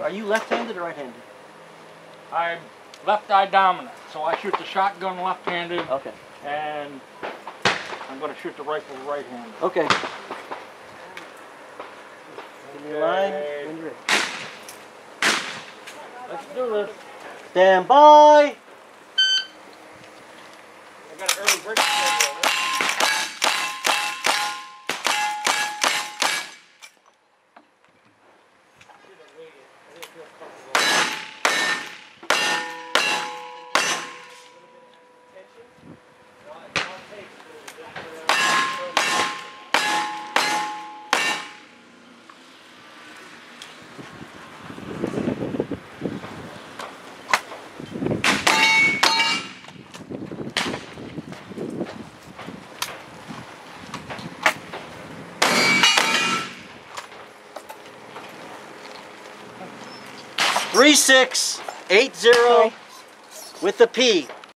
Are you left-handed or right-handed? I'm left eye dominant, so I shoot the shotgun left-handed, Okay. and I'm going to shoot the rifle right-handed. Okay. Give me a line Okay. when you're ready. Let's do this. Stand by. I got an early break Three six eight zero with the P.